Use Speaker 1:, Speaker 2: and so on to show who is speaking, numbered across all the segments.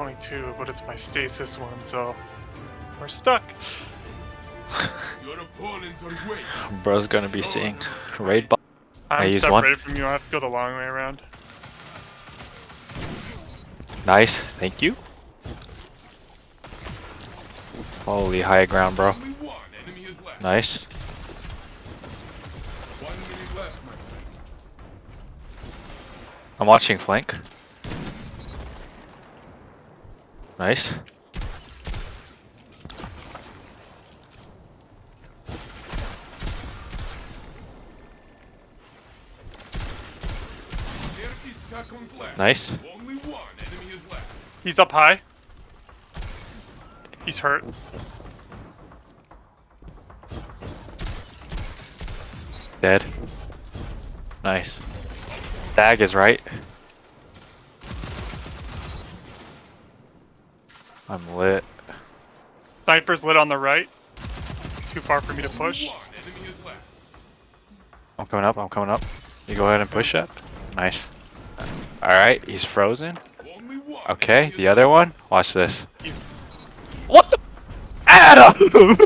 Speaker 1: Only two, but it's my stasis one, so we're stuck.
Speaker 2: Your opponents are weak.
Speaker 3: Bro's gonna be seeing raid bot.
Speaker 1: I'm
Speaker 3: he's
Speaker 1: separated
Speaker 3: one.
Speaker 1: from you. I have to go the long way around.
Speaker 3: Nice, thank you. Holy high ground, bro.
Speaker 2: Only one enemy is left.
Speaker 3: Nice.
Speaker 2: Left.
Speaker 3: I'm watching flank. Nice.
Speaker 2: Thirty seconds left.
Speaker 3: Nice.
Speaker 2: Only one enemy is left.
Speaker 1: He's up high. He's hurt.
Speaker 3: Dead. Nice. Dag is right. I'm lit.
Speaker 1: Sniper's lit on the right. Too far for me to push.
Speaker 2: Only one enemy is left.
Speaker 3: I'm coming up, I'm coming up. You go ahead and push up. Nice. Alright, he's frozen. Okay, the other one. Watch this.
Speaker 1: He's
Speaker 3: What the? Adam!
Speaker 2: left. And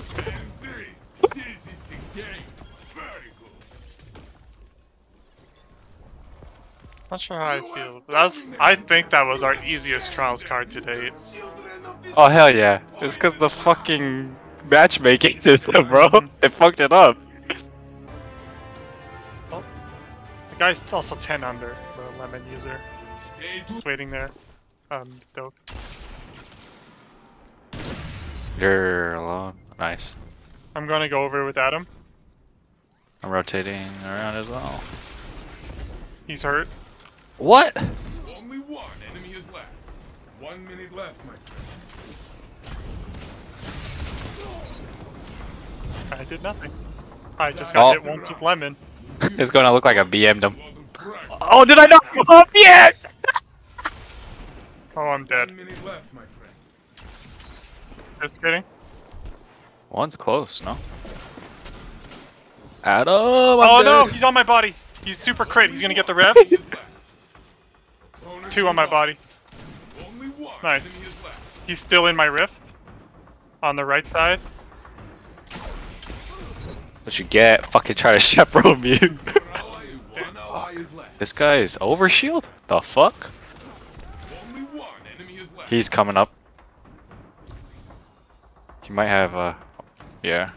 Speaker 2: this, this is the game. Very good.
Speaker 1: not sure how I feel. That's I think that was our easiest trials card to date.
Speaker 2: Children of this
Speaker 3: oh hell yeah. It's cause the fucking matchmaking system, bro. They fucked it up.
Speaker 1: The guy's also 10 under, the lemon user.
Speaker 2: stay
Speaker 1: Just waiting there. Um, dope.
Speaker 3: You're alone. Nice.
Speaker 1: I'm gonna go over with Adam.
Speaker 3: I'm rotating around as well.
Speaker 1: He's hurt.
Speaker 3: What?
Speaker 2: only one enemy is left. One minute left, my friend.
Speaker 1: I did nothing. I just got
Speaker 3: Oh.
Speaker 1: hit once with lemon.
Speaker 3: It's gonna look like I BM'd him.
Speaker 2: Lot of pride.
Speaker 3: Oh, did I knock him off? Yes!
Speaker 1: Oh, I'm dead.
Speaker 2: One minute left, my friend.
Speaker 1: Just kidding.
Speaker 3: One's close, no? Adam! I'm
Speaker 1: Oh no, he's on my body. He's super crit. He's gonna get the rev.
Speaker 2: Enemy is left. Opponent
Speaker 1: Two on my body. Nice.
Speaker 2: enemy is left.
Speaker 1: He's still in my rift. On the right side.
Speaker 3: What you get? Fucking try to chaperone me.
Speaker 2: One ally, one ally is left.
Speaker 3: this guy is overshield? The fuck?
Speaker 2: Only one enemy is left.
Speaker 3: He's coming up. He might have, uh, yeah.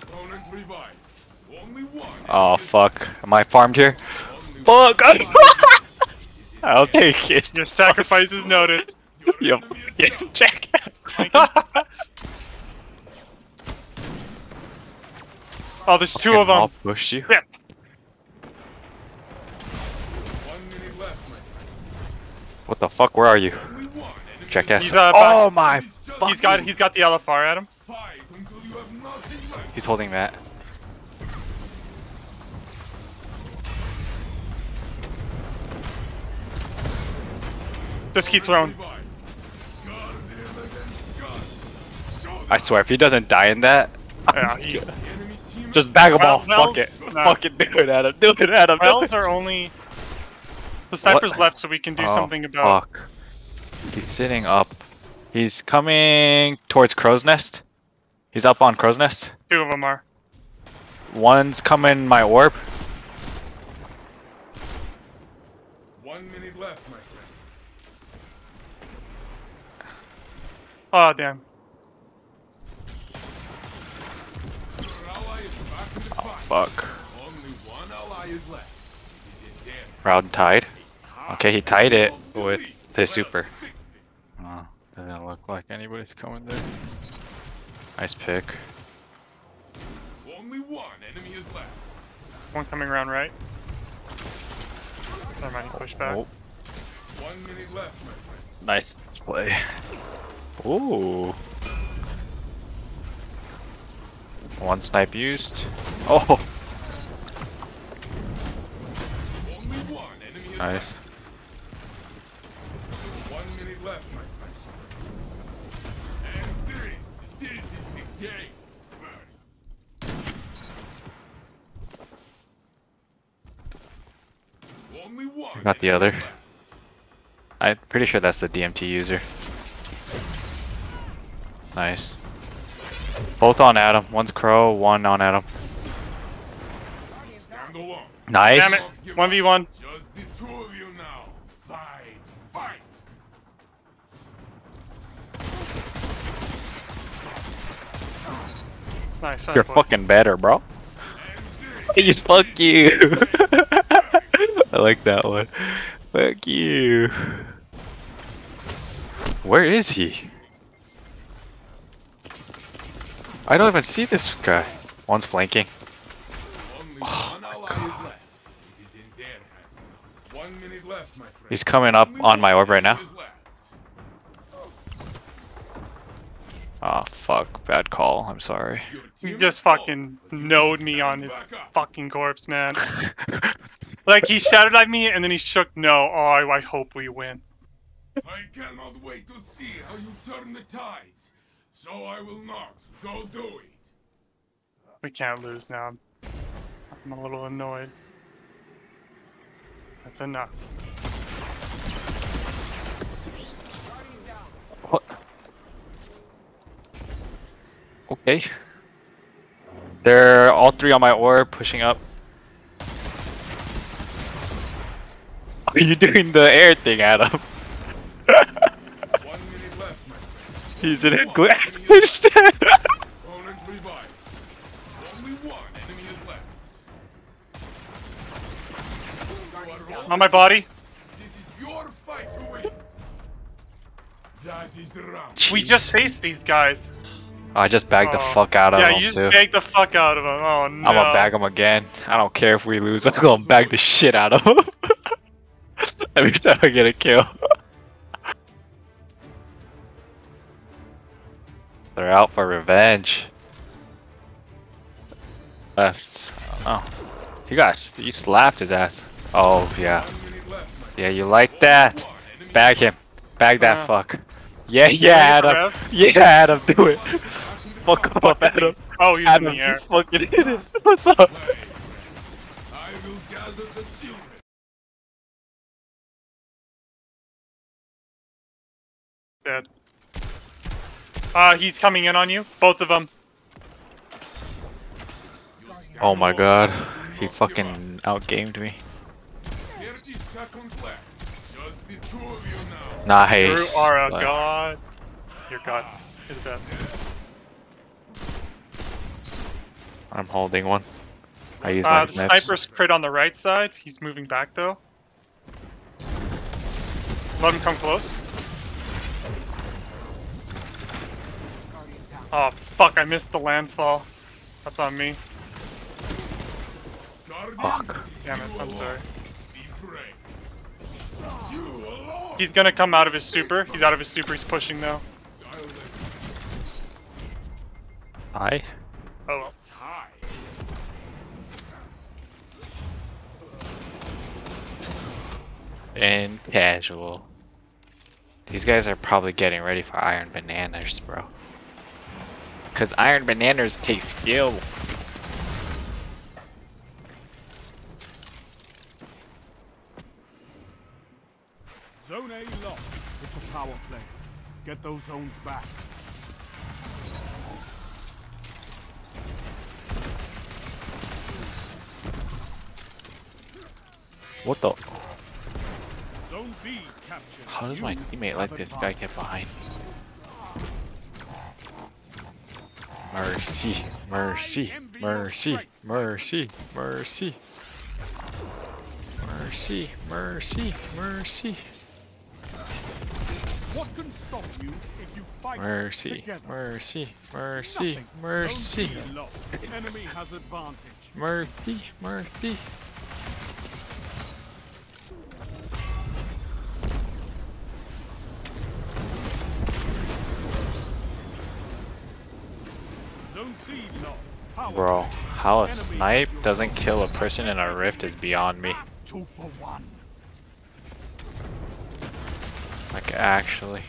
Speaker 2: Opponent revived. Only one.
Speaker 3: Oh, fuck. Am I farmed here? Fuck!
Speaker 2: one ally is left.
Speaker 3: I'll take it.
Speaker 1: Your sacrifice is noted.
Speaker 2: Your
Speaker 3: Yep.
Speaker 2: enemy
Speaker 3: Yeah, jackass.
Speaker 1: Oh, there's two of them.
Speaker 3: I'll push you.
Speaker 1: Yeah.
Speaker 2: One minute left, my friend.
Speaker 3: What the fuck? Where are you?
Speaker 2: Only one
Speaker 3: Jackass.
Speaker 1: He's, uh,
Speaker 3: oh my
Speaker 2: is
Speaker 1: He's got he's got the LFR at him.
Speaker 2: Fight until you have nothing left.
Speaker 3: He's holding that.
Speaker 1: Just keep throwing.
Speaker 2: Revived. God damn it, God. Show
Speaker 3: I swear, if he doesn't die in that,
Speaker 1: Yeah, he,
Speaker 2: the enemy team
Speaker 3: just bag him
Speaker 1: Well,
Speaker 3: off.
Speaker 1: well,
Speaker 3: Fuck it.
Speaker 1: nah.
Speaker 3: Fucking do it, Adam. Do it, Adam. Do
Speaker 1: Wells are only the sniper's
Speaker 3: What?
Speaker 1: left, so we can do
Speaker 3: Oh,
Speaker 1: something about.
Speaker 3: Fuck. He's sitting up. He's coming towards Crow's Nest. He's up on Crow's Nest.
Speaker 1: Two of them are.
Speaker 3: One's coming my orb.
Speaker 2: One minute left, my friend.
Speaker 1: Oh damn.
Speaker 2: Your ally is back in the
Speaker 3: Oh,
Speaker 2: fight.
Speaker 3: fuck.
Speaker 2: Only one ally is left. It is dead.
Speaker 3: Round tied. Okay, he tied it with the super.
Speaker 2: us fix it.
Speaker 3: Oh, doesn't look like anybody's coming there. Nice pick.
Speaker 2: Only one enemy is left.
Speaker 1: One coming around right. Never mind, he pushed back.
Speaker 3: Oh,
Speaker 2: One minute left, my friend.
Speaker 3: nice play. Ooh. One snipe used. Oh, nice. got the other. I'm pretty sure that's the DMT user. Nice. Both on Adam. One's Crow, one on Adam. Nice.
Speaker 1: Damn it. 1v1.
Speaker 2: Just the two of you now. Fight. Fight.
Speaker 1: Nice.
Speaker 3: You're
Speaker 1: boy.
Speaker 3: fucking better, bro.
Speaker 2: And
Speaker 3: You fuck you. I like that one. Fuck you. Where is he? I don't even see this guy. One's flanking.
Speaker 2: Only one ally is left. It is in their hands. One minute left, my friend.
Speaker 3: He's coming up on my orb right now.
Speaker 2: enemy is left.
Speaker 3: Oh fuck, bad call. I'm sorry.
Speaker 2: Your
Speaker 1: You just fucking
Speaker 2: but
Speaker 1: knowed me on his fucking corpse, man. Like he shouted at me and then he shook no. Oh, I, I hope we win.
Speaker 2: I cannot wait to see how you turn the tides. So I will not. Go do it.
Speaker 1: We can't lose now. I'm a little annoyed. That's enough.
Speaker 3: What? Okay. They're all three on my orb, pushing up. Are you doing the air thing, Adam?
Speaker 2: One minute left, my friend.
Speaker 3: He's in a
Speaker 2: One
Speaker 3: glitch.
Speaker 2: enemy is left.
Speaker 3: Opponent
Speaker 2: Opponent revived. Only one enemy is left. You are all-
Speaker 1: On my body.
Speaker 2: This is your fight to win. That is the round.
Speaker 1: We just faced these guys.
Speaker 3: I just bagged the
Speaker 1: Oh.
Speaker 3: fuck out of
Speaker 1: them.
Speaker 3: yeah,
Speaker 1: you just
Speaker 3: too.
Speaker 1: bagged the fuck out of him. Oh no.
Speaker 3: I'm gonna bag them again. I don't care if we lose. I'm gonna bag the shit out of him. Every time I get a kill. They're out for revenge. Left. Oh. You got you slapped his ass. Oh yeah.
Speaker 2: One minute left, my friend.
Speaker 3: Yeah, you like that. Bag him. Bag that
Speaker 1: Uh.
Speaker 3: fuck. Yeah, yeah, Adam. Yeah, Adam, do it. Fuck him up, Adam.
Speaker 1: Oh, he's
Speaker 3: Adam,
Speaker 1: in the air.
Speaker 3: you fucking hit it. What's up?
Speaker 2: Play, friend. I will gather the children.
Speaker 1: Dead. Uh, he's coming in on you. Both of them.
Speaker 3: Oh my god. He fucking outgamed me.
Speaker 2: up. 30 seconds left. Just the two of you now.
Speaker 3: Nice.
Speaker 1: You are a
Speaker 3: Like,
Speaker 1: god. You're god. You're the best.
Speaker 3: I'm holding one. I use
Speaker 1: Uh, the sniper's crit on the right side. He's moving back though. Let him come close. Oh fuck! I missed the landfall. That's on me.
Speaker 3: Fuck.
Speaker 1: Damn it! I'm sorry.
Speaker 2: Be brave. You alone.
Speaker 1: He's gonna come out of his super. He's out of his super. He's pushing now.
Speaker 2: I'll
Speaker 3: Hi.
Speaker 1: Oh well.
Speaker 2: tie.
Speaker 3: And casual. These guys are probably getting ready for Iron Bananas, bro. Cause Iron Bananas take skill.
Speaker 4: Zone A lost. It's a power play. Get those zones back.
Speaker 3: What the?
Speaker 4: Zone B captured.
Speaker 3: How does my teammate let this guy get behind? Mercy, mercy, mercy, mercy, mercy. Mercy, mercy, mercy,
Speaker 4: What can stop you if you fight
Speaker 3: mercy,
Speaker 4: together?
Speaker 3: mercy, mercy,
Speaker 4: Nothing.
Speaker 3: mercy,
Speaker 4: Zone Enemy has advantage.
Speaker 3: mercy, mercy. Bro, how a snipe doesn't kill a person in a rift is beyond me.
Speaker 4: Two for one.
Speaker 3: Like, actually.